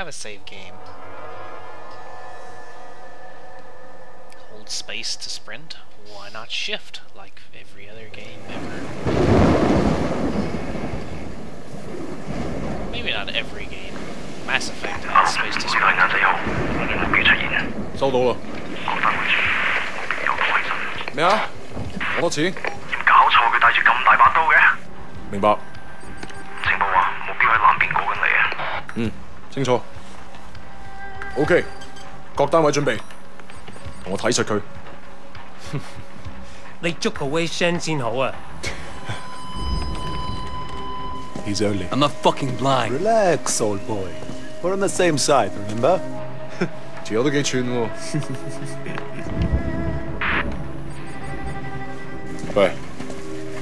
have a save game. Hold space to sprint. Why not shift, like every other game ever? Maybe not every game. Mass Effect has space to 会大眼 sprint. 死号，目标出现，收到啦。觉得好似目标有个威信。咩啊？讲多次。搞错，佢带住咁大把刀嘅。明白。情报话目标喺南边过紧嚟啊！嗯，清楚。 OK，各單位準備，同我睇實佢。你捉個 Wei Shen 先好啊！He's only. I'm not fucking blind. Relax, old boy. We're on the same side, remember? 條友都幾串喎。喂，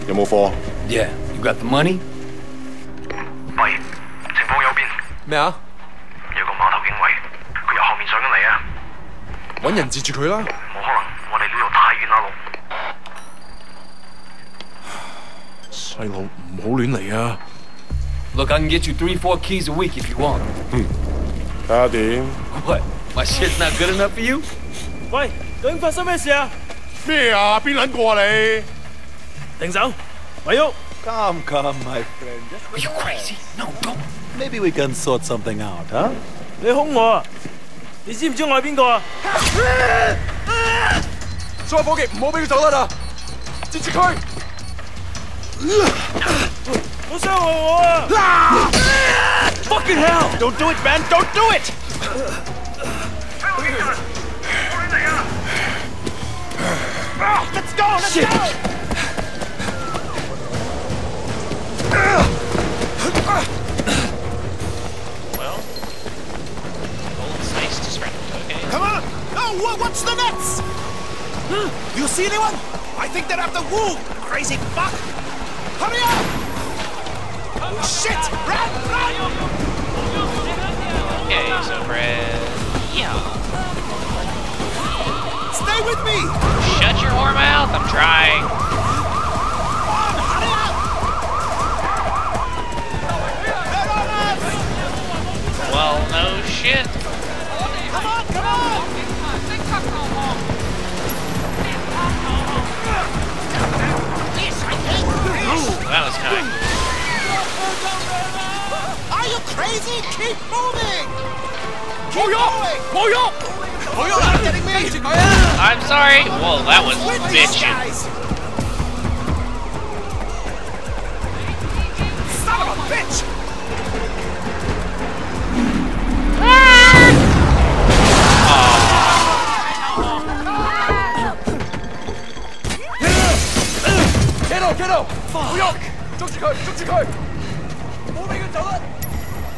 有冇貨？Yeah, you got the money? 喂，情況有變，咩啊？揾人截住佢啦！冇可能，我哋呢度太遠啦，路。細路唔好亂嚟啊！Look, I can get you three, four keys a week if you want. 嗯，睇下點？What? My shit's not good enough for you? 喂，究竟發生咩事啊？咩啊？邊撚個啊你？停手，咪喐！Come, come, my friend. Are you crazy? No, don't. maybe we can sort something out, huh? 你兇我啊！你知唔知我係邊個啊？所有伙計唔好俾佢走甩啊！截住佢！好傷害我啊！Fucking hell! Don't do it, man! Don't do it!！Let's go! Let's go! Oh, what's the nets? You see anyone? I think they're after Wu, crazy fuck! Hurry up! Oh, shit! Run, run! Okay, so Brad. Yeah. Stay with me! Shut your whore mouth. I'm trying. Keep moving! Keep Going. Getting me! I'm sorry! Whoa, that was bitchin'. Son of a bitch! Get Kiddo! Fuck! Don't you go! Don't you go! Moving,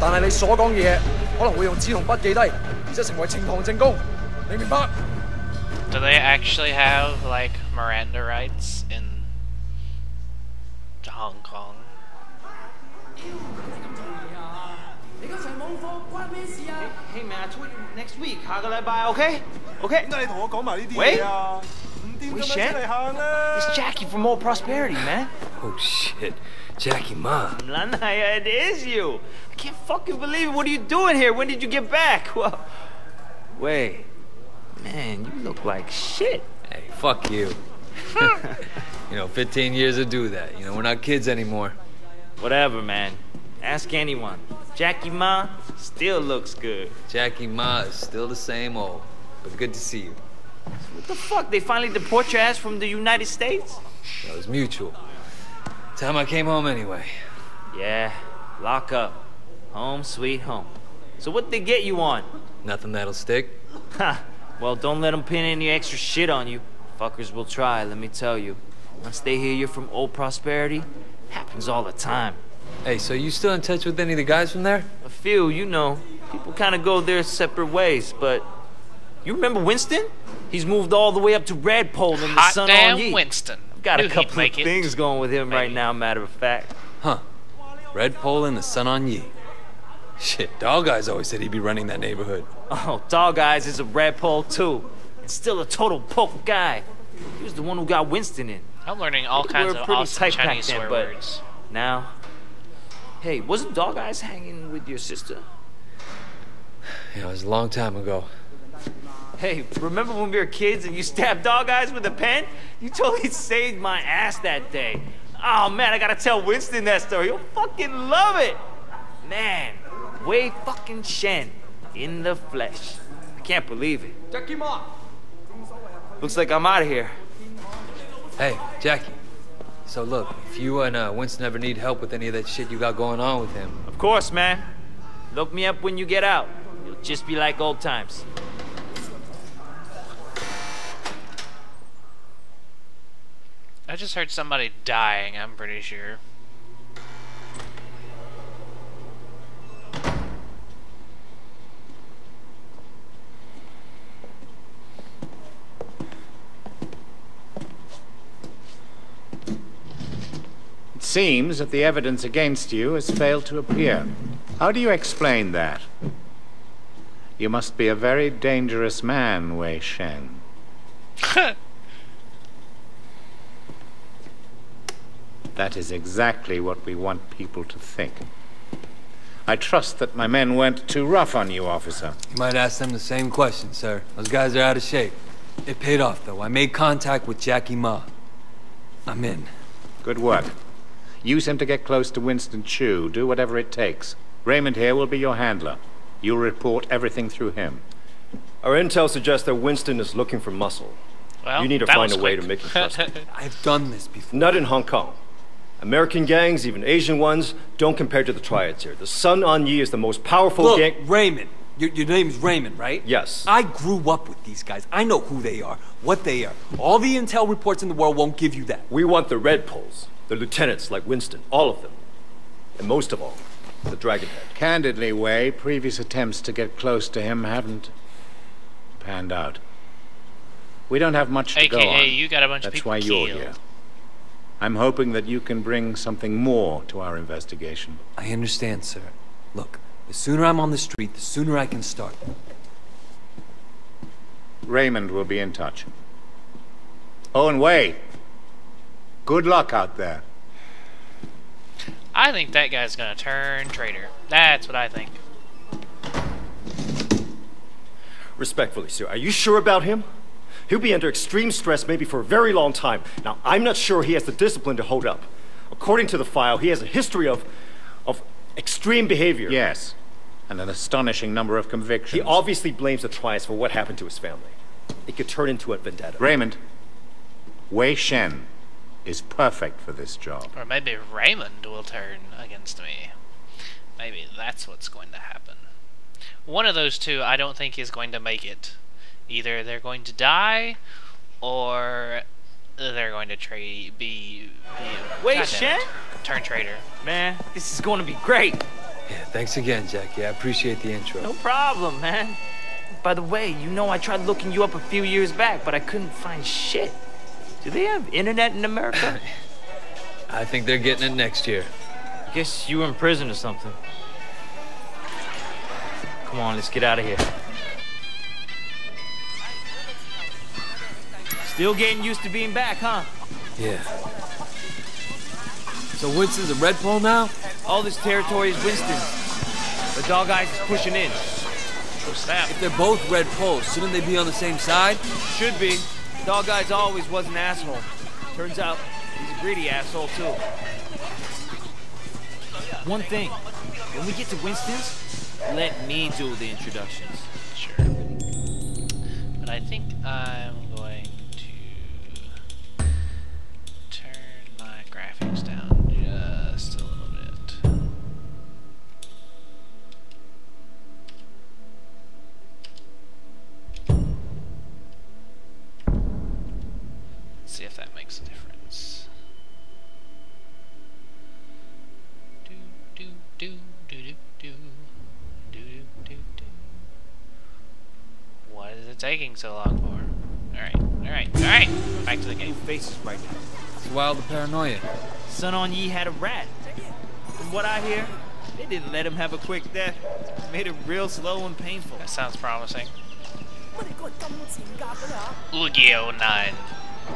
但系你所讲嘅嘢可能会用纸同笔记低，而且成为呈堂证供，你明白？ Do they actually have like Miranda rights in Hong Kong? Hey man, I told you next week，下个礼拜，OK？OK？点解你同我讲埋呢啲嘢啊？唔掂咁样出嚟行啦！It's Jackie from Old Prosperity, man. Oh shit. Jackie, ma. Lanaya, it is you. I can't fucking believe it. What are you doing here? When did you get back? Well, wait. Man, you look like shit. Hey, fuck you. you know, 15 years to do that. You know, we're not kids anymore. Whatever, man. Ask anyone. Jackie Ma still looks good. Jackie Ma is still the same old, but good to see you. What the fuck? They finally deport your ass from the United States? That was mutual. Time I came home anyway. Yeah, lock up. Home sweet home. So what they get you on? Nothing that'll stick. Ha! Well, don't let them pin any extra shit on you. Fuckers will try, let me tell you. Once they hear you're from Old Prosperity, happens all the time. Hey, so you still in touch with any of the guys from there? A few, you know. People kind of go their separate ways, but you remember Winston? He's moved all the way up to Redpole in the Hot Sun damn on Yi. Winston. I've got a couple of things going with him right now, matter of fact. Huh. Red pole and the sun on Yi. Shit, Dog Eyes always said he'd be running that neighborhood. Oh, Dog Eyes is a Redpole too. And still a total poke guy. He was the one who got Winston in. I'm learning all We kinds of pretty awesome tight back Chinese then, swear but- words. Now, hey, wasn't Dog Eyes hanging with your sister? Yeah, it was a long time ago. Hey, remember when we were kids and you stabbed Dog Eyes with a pen? You totally saved my ass that day. Oh man, I gotta tell Winston that story. He'll fucking love it. Man, Wei fucking Shen in the flesh. I can't believe it. Jackie Mo! Looks like I'm out of here. Hey, Jackie. So look, if you and uh, Winston ever need help with any of that shit you got going on with him, Of course, man. Look me up when you get out. It'll just be like old times. Just heard somebody dying, I'm pretty sure. It seems that the evidence against you has failed to appear. How do you explain that? You must be a very dangerous man, Wei Shen. That is exactly what we want people to think. I trust that my men weren't too rough on you, officer. you might ask them the same question, sir. Those guys are out of shape. It paid off, though. I made contact with Jackie Ma. I'm in. Good work. Use him to get close to Winston Chu. Do whatever it takes. Raymond here will be your handler. You'll report everything through him. Our intel suggests that Winston is looking for muscle. Well, you need to find was a way to make him trust. I've done this before. Not in Hong Kong. American gangs, even Asian ones, don't compare to the triads here. The Sun On Yi is the most powerful Look, gang. Raymond. Your, your name's Raymond, right? Yes. I grew up with these guys. I know who they are, what they are. All the intel reports in the world won't give you that. We want the Red Poles, the lieutenants like Winston, all of them. And most of all, the Dragonhead. Candidly, Wei, previous attempts to get close to him haven't panned out. We don't have much to go AKA, on. you got a bunch of people That's people why you're killed. here. I'm hoping that you can bring something more to our investigation. I understand, sir. Look, the sooner I'm on the street, the sooner I can start. Raymond will be in touch. Oh, and Wei, good luck out there. I think that guy's gonna turn traitor. That's what I think. Respectfully, sir, are you sure about him? He'll be under extreme stress maybe for a very long time. Now, I'm not sure he has the discipline to hold up. According to the file, he has a history of, of extreme behavior. Yes, and an astonishing number of convictions. He obviously blames the triads for what happened to his family. It could turn into a vendetta. Raymond, Wei Shen is perfect for this job. Or maybe Raymond will turn against me. Maybe that's what's going to happen. One of those two I don't think is going to make it. Either they're going to die, or they're going to tra- be, be Wait, Shen? turn traitor. Man, this is going to be great. Yeah, thanks again, Jackie. I appreciate the intro. No problem, man. By the way, you know I tried looking you up a few years back, but I couldn't find shit. Do they have internet in America? I think they're getting it next year. Guess you were in prison or something. Come on, let's get out of here. Still getting used to being back, huh? Yeah. So Winston's a red pole now? All this territory is Winston's. The dog eyes is pushing in. Snap. If they're both red poles, shouldn't they be on the same side? Should be. Dog eyes always was an asshole. Turns out he's a greedy asshole too. One thing, when we get to Winston's, let me do the introductions. Sure. But I think I'm See if that makes a difference. Do do do do do do do do do What is it taking so long for? Alright, alright, alright. Back to the game. Faces right now. It's wild the paranoia. Sun On Yi had a rat. From what I hear, they didn't let him have a quick death. Made it real slow and painful. That sounds promising. Ugio 9.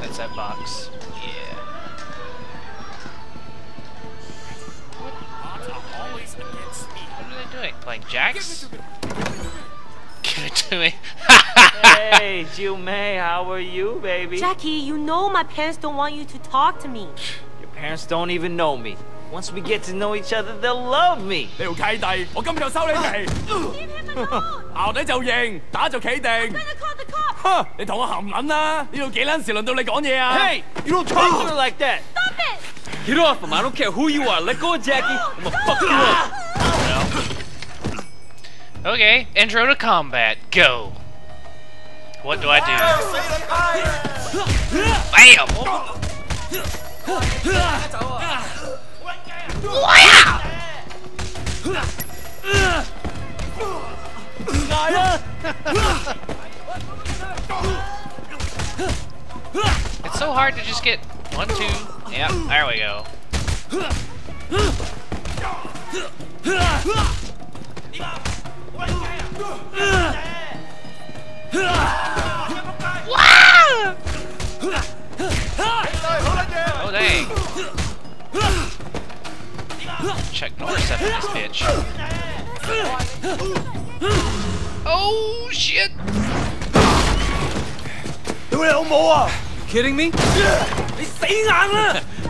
That's that box. Yeah. What are they doing? Playing jacks? Give it to me. hey, Jiu Mei, how are you, baby? Jackie, you know my parents don't want you to talk to me. Your parents don't even know me. Once we get to know each other, they'll love me. 你条契弟，我今日就收你皮。淆底就认，打就企定。 Better call the cops! 哼！你同我含撚啦！呢度几撚时轮到你讲嘢啊 Hey, you don't talk to me like that. Stop it! Get off him. I don't care who you are. Let go of Jackie. I'm gonna fuck you up. Okay, intro to combat. Go. What do I do? Bam! It's so hard to just get one, two. Yep, there we go. Oh Chuck Norris up in this bitch. Oh, shit! Do it, more! You kidding me?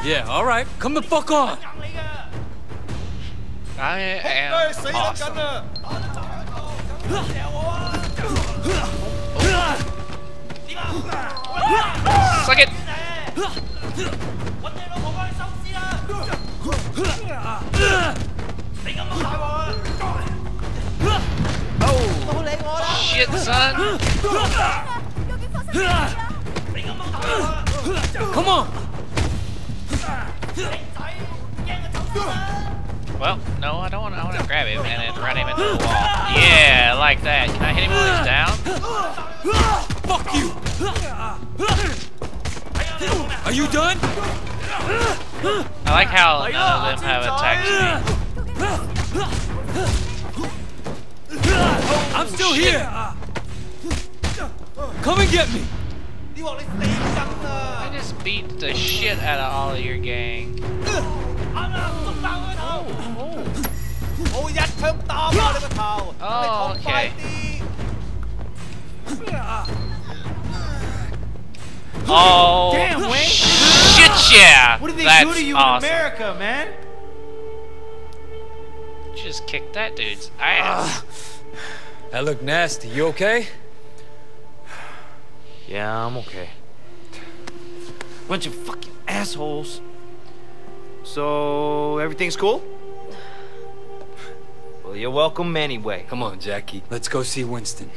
yeah, alright. Come the fuck on! I am awesome. Oh. Suck it! Oh shit, son! Come on. Well, no, I don't want. I want to grab him and then run him into the wall. Yeah, like that. Can I hit him while he's down? Fuck you. Are you done? I like how none of them have attacked me. Oh, I'm still shit. here! Come and get me! I just beat the shit out of all of your gang. Oh, okay. Oh. Damn, yeah. What did they That's do to you awesome. in America, man? Just kicked that dude's ass. That looked nasty. You okay? Yeah, I'm okay. Bunch of fucking assholes. So, everything's cool? Well, you're welcome anyway. Come on, Jackie. Let's go see Winston.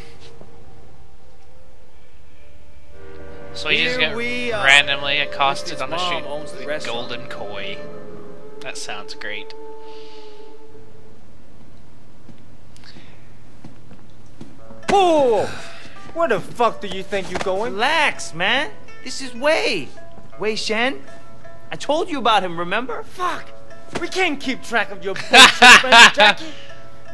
So he just Here got we are. randomly accosted on the street owns the with golden koi. That sounds great. Whoa! Where the fuck do you think you're going? Relax, man. This is Wei. Wei Shen. I told you about him, remember? Fuck! We can't keep track of your bullshit friends, Jackie.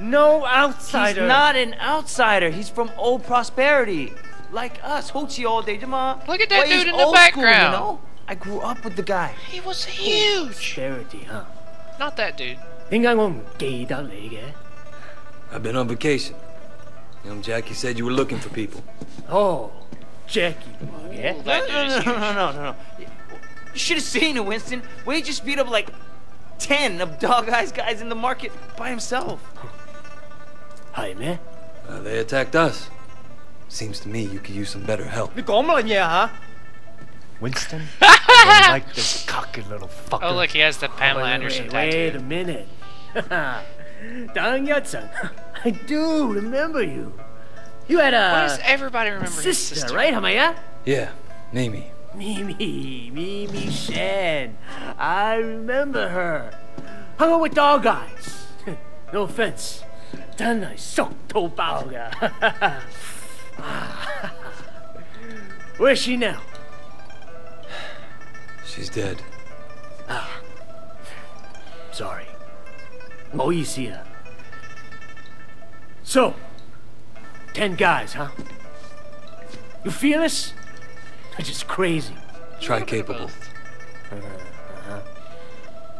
No outsider. He's not an outsider. He's from old prosperity like us, hoochie all day, Jama. Uh, Look at that dude in the background. School, you know? I grew up with the guy. He was huge. Charity, huh? Not that dude. Eh, I've been on vacation. Young Jackie said you were looking for people. Oh, Jackie Yeah. no, no, no, no, no, no, no. You should have seen it, Winston. Where he just beat up like 10 of Dog Eyes guys in the market by himself. Hi, man. Uh, they attacked us. Seems to me you could use some better help. You yeah, huh? Winston, I like this cocky little fucker. Oh, look, he has the Pamela oh, Anderson wait, tattoo. Wait a minute. Dong Yatsun, I do remember you. You had a. Why does everybody remember sister, sister, right, Hamaya? Yeah, Mimi. Mimi, Mimi Shen. I remember her. Hung out with dog eyes. no offense. Then I sucked oh, to Where's she now? She's dead. Ah. Sorry. Oh, Moisia. So, ten guys, huh? You feel us? It's just crazy. Try capable. Uh -huh.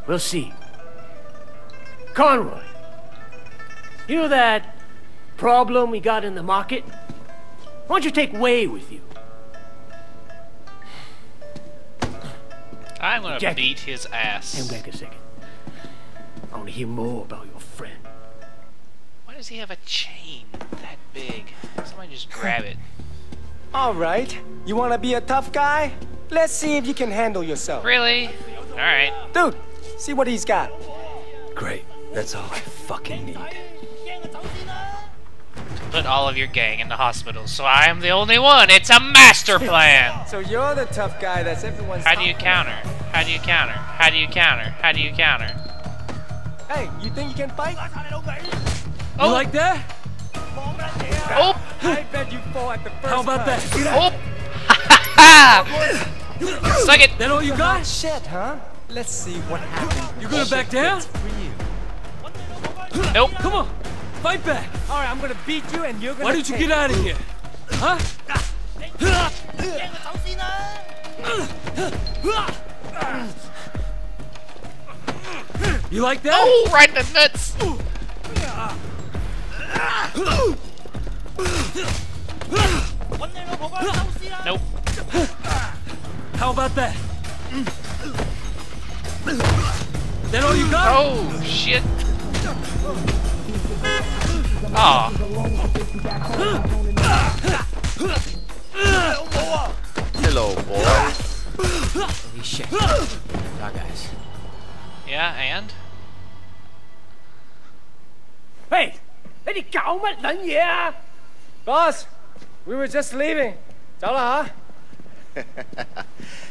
We'll see. Conroy, you know that problem we got in the market? Why don't you take Wei with you? I'm gonna Jackie. beat his ass. Hang back a second. I want to hear more about your friend. Why does he have a chain that big? Somebody just grab it. All right. You want to be a tough guy? Let's see if you can handle yourself. Really? Alright. Dude, see what he's got. Great. That's all I fucking need. Put all of your gang in the hospital, so I am the only one. It's a master plan. So you're the tough guy that's everyone's How do you talking counter? How do you counter? How do you counter? How do you counter? Hey, you think you can fight? Oh. You like that? Oh! I bet you fall at the first How about that? punch. Get Oh! Suck it! That all you got? Oh, shit, huh? Let's see what happens. You gonna back down? Nope. Come on, fight back. All right, I'm gonna beat you and you're gonna Why don't you get out of here? Huh? You like that? Oh, right in the nuts! Nope. How about that? That all you got? Oh, shit. Aw. Hello, boy. Holy shit. Dog guys. Yeah, and? Hey! 你哋搞乜撚嘢啊？ Boss, we were just leaving. 走啦吓。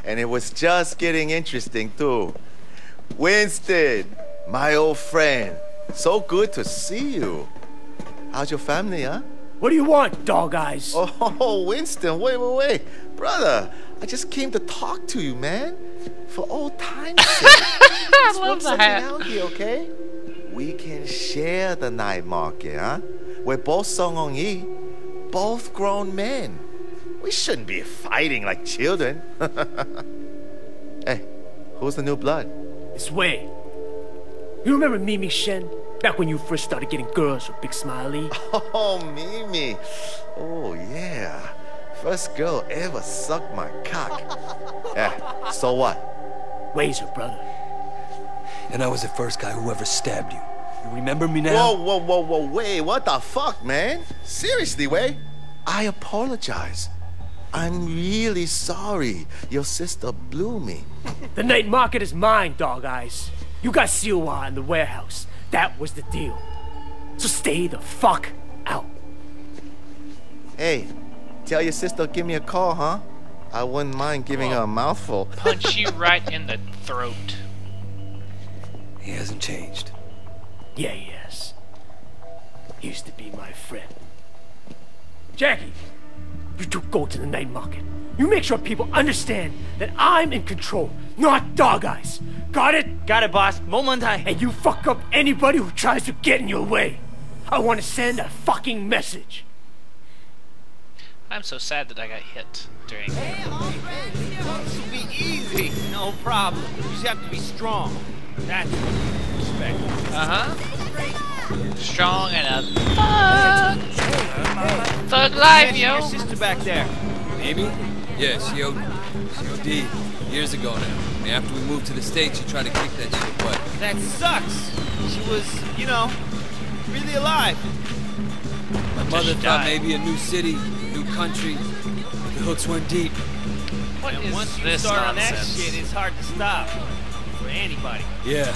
and it was just getting interesting, too. Winston, my old friend. So good to see you. How's your family, huh? What do you want, dog eyes? Oh, Winston, wait, wait, wait. Brother, I just came to talk to you, man. For old time's sake. Let's love work something hat. out here, okay? We can share the night market, huh? We're both Sun On Yi, both grown men. We shouldn't be fighting like children. hey, who's the new blood? It's Wei. You remember Mimi Shen? Back when you first started getting girls with Big Smile Lee? Oh, Mimi. Oh, yeah. First girl ever sucked my cock. yeah, so what? Wei's her brother. And I was the first guy who ever stabbed you. You remember me now? Whoa, whoa, whoa, whoa, wait, what the fuck, man? Seriously, Wei? I apologize. I'm really sorry your sister blew me. The night market is mine, dog eyes. You got Siwa in the warehouse. That was the deal. So stay the fuck out. Hey, tell your sister give me a call, huh? I wouldn't mind giving her a mouthful. Punch you right in the throat. He hasn't changed. Yeah, he is. Used to be my friend. Jackie, you two go to the night market. You make sure people understand that I'm in control, not dog eyes. Got it? Got it, boss. Momentai. And you fuck up anybody who tries to get in your way. I want to send a fucking message. I'm so sad that I got hit during. Hey, this will be easy. No problem. You just have to be strong. That's respect. Uh huh. Strong and a thug. Thug life, yo. Your sister back there. Maybe? Yeah, she C.O.D years ago now. I mean, after we moved to the States, she tried to kick that shit, but That sucks. She was, you know, really alive. my mother thought maybe a new city, new country. The hooks went deep. What and is once you this start on that shit, it's hard to stop. For anybody. Yeah.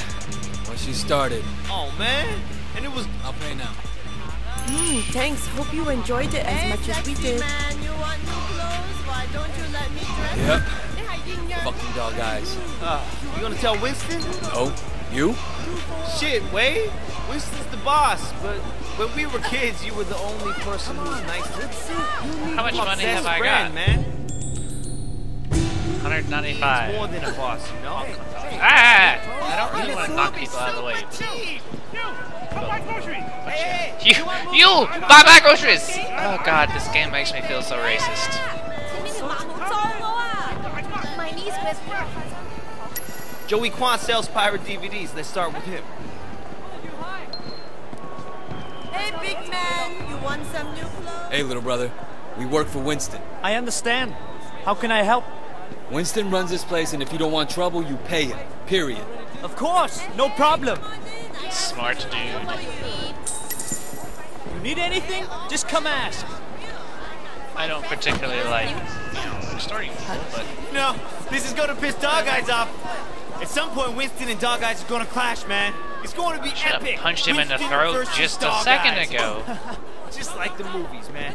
When she started. Oh, man. And it was... I'll pay now. Mm, thanks. Hope you enjoyed it as much as we did. Man, you want new clothes? Why don't you let me dress? Yep. You? Fucking dog eyes. Uh, you gonna tell Winston? No. You? Shit, Wade. Winston's the boss, but when we were kids, you were the only person who was nice to us. How much My money best have I friend, got? man. 195. More than a boss, you know? Ah! I don't really want to knock people out of the way. You, you, buy my groceries! Oh god, this game makes me feel so racist. Joey Kwan sells pirate DVDs. Let's start with him. Hey, big man, you want some new clothes? Hey, little brother. We work for Winston. I understand. How can I help? Winston runs this place, and if you don't want trouble, you pay him. Period. Of course, no problem. Smart dude. You need anything? Just come ask. I don't particularly like, you know, starting people, but No, this is gonna piss Dog Eyes off. At some point, Winston and Dog Eyes are gonna clash, man. It's going to be Should've epic. punched him in the throat just a second Eyes. ago. just like the movies, man.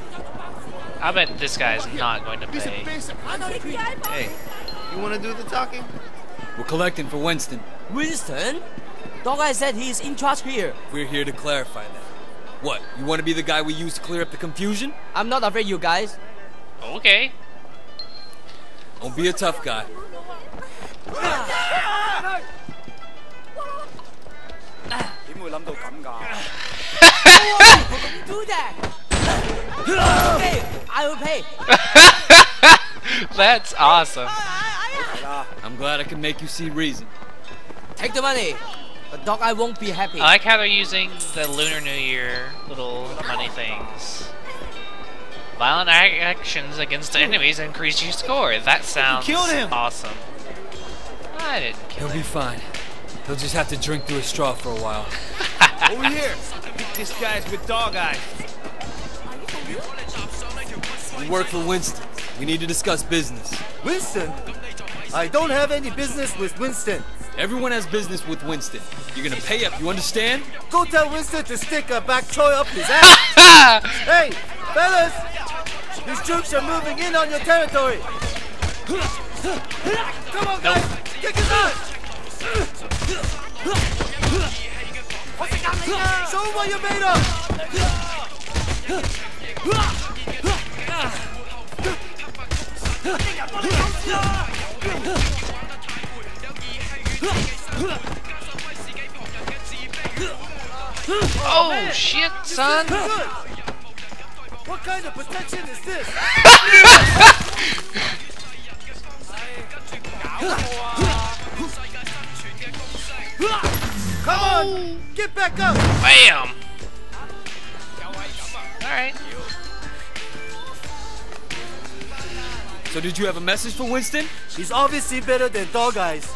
I bet this guy's oh, not going to pay. Hey, you wanna do the talking? We're collecting for Winston. Winston? Dog Eye said he's in charge here. We're here to clarify that. What, you want to be the guy we use to clear up the confusion? I'm not afraid, you guys. Okay. Don't be a tough guy. Do that! I will pay. That's awesome. I'm glad I can make you see reason. Take the money. But Dog I won't be happy. I like how they're using the Lunar New Year little money things. Violent actions against enemies increase your score. That sounds killed him. awesome. I didn't kill He'll be fine. He'll just have to drink through a straw for a while. Over here. I think this guy's with Dog Eyes. We work for Winston. We need to discuss business. Winston? I don't have any business with Winston. Everyone has business with Winston. You're gonna pay up, you understand? Go tell Winston to stick a back toy up his ass. hey, fellas! These troops are moving in on your territory. Come on, guys! Kick his ass! Show what you're made of! Oh shit, son! What kind of protection is this? Come on! Get back up! Bam! Alright. So did you have a message for Winston? He's obviously better than Dog Eyes.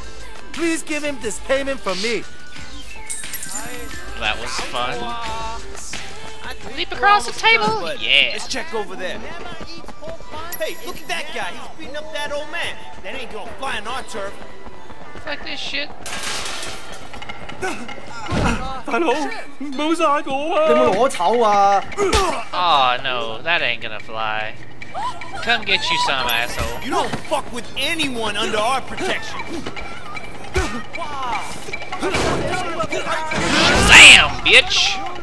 Please give him this payment from me. That was fun. Leap across the table! Done, yeah! Let's check over there. Hey, look at that guy! He's beating up that old man! That ain't gonna fly on our turf! Fuck this shit! oh uh. uh. no, that ain't gonna fly. Come get you some, asshole. You don't fuck with anyone under our protection. Wow. Sam, bitch!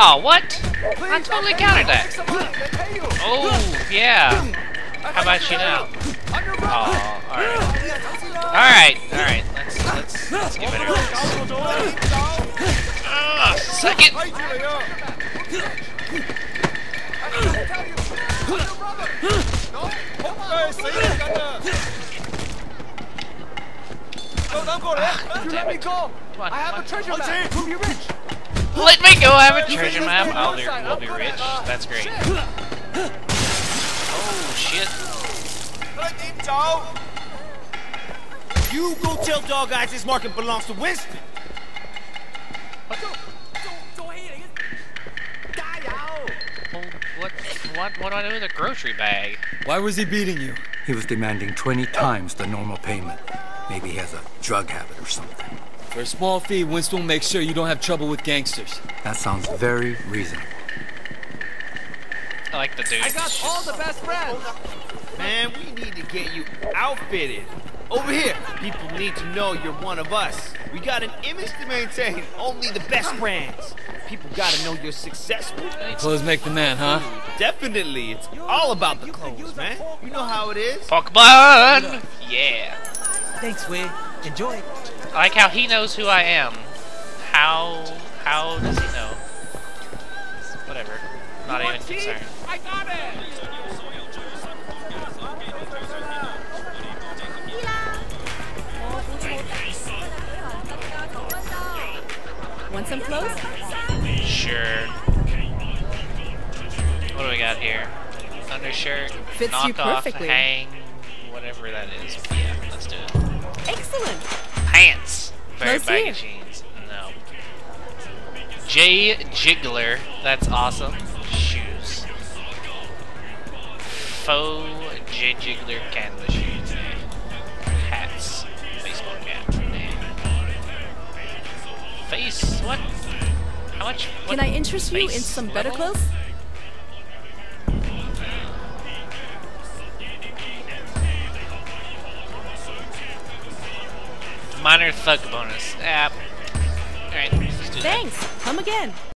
Oh, what? I totally countered that. Oh, yeah. How about you now? Oh, alright. Alright, alright. Let's, let's, let's get better at this. Suck it! Ah, let me go! I have a treasure map. We'll be rich. Let me go I have a treasure map. Oh, there, we'll be rich. That's great. Oh, shit. You go tell Dog Eyes this market belongs to Winston. What, what, what do I do with a grocery bag? Why was he beating you? He was demanding 20 times the normal payment. Maybe he has a drug habit or something. For a small fee, Winston will make sure you don't have trouble with gangsters. That sounds very reasonable. I like the dude. I got all the best friends. Man, we need to get you outfitted. Over here, people need to know you're one of us. We got an image to maintain. Only the best brands. people gotta know you're successful. Clothes make the man, huh? Definitely. It's all about the clothes, man. You know how it is. Pokemon! Yeah. Thanks, Wei. Enjoy. I like how he knows who I am. How how does he know? Whatever. Not even concerned. I got it. Want some clothes? Sure. What do we got here? Undershirt, Fits knock you off, perfectly. hang, whatever that is. Excellent. Pants. Very Close baggy here. jeans. No. J Jiggler. That's awesome. Shoes. Faux J Jiggler canvas shoes. Hats. Baseball cap. Face. What? How much? Can I interest you in some better clothes? Minor thug bonus. Ah. App. Alright. Thanks. Come again.